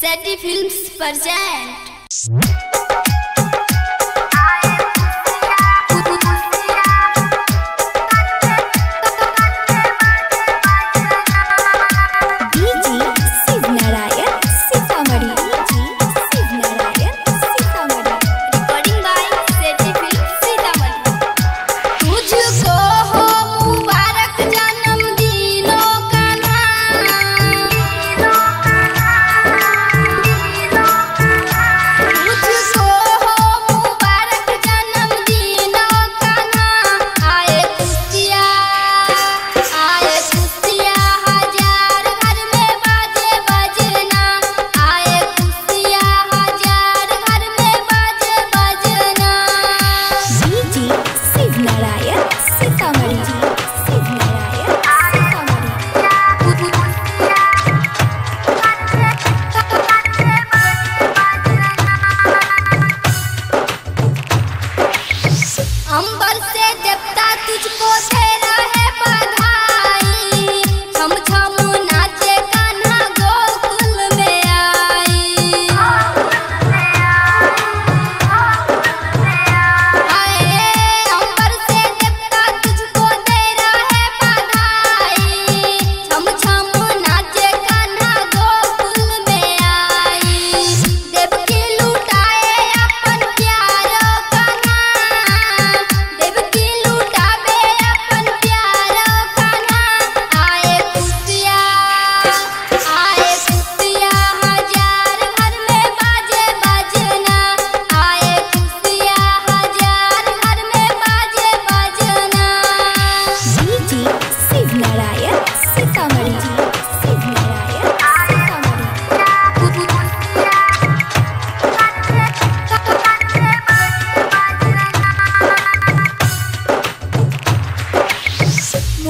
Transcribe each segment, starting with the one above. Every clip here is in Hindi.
सैटी फिल्म्स प्रेजेंट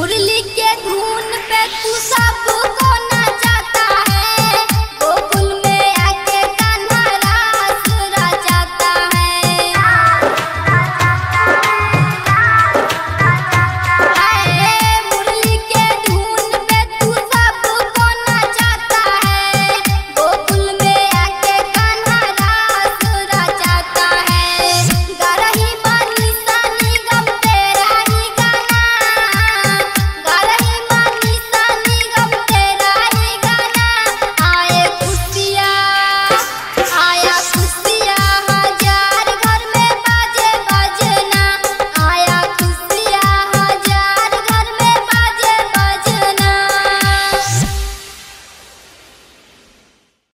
मुरली के धुन पे तू सब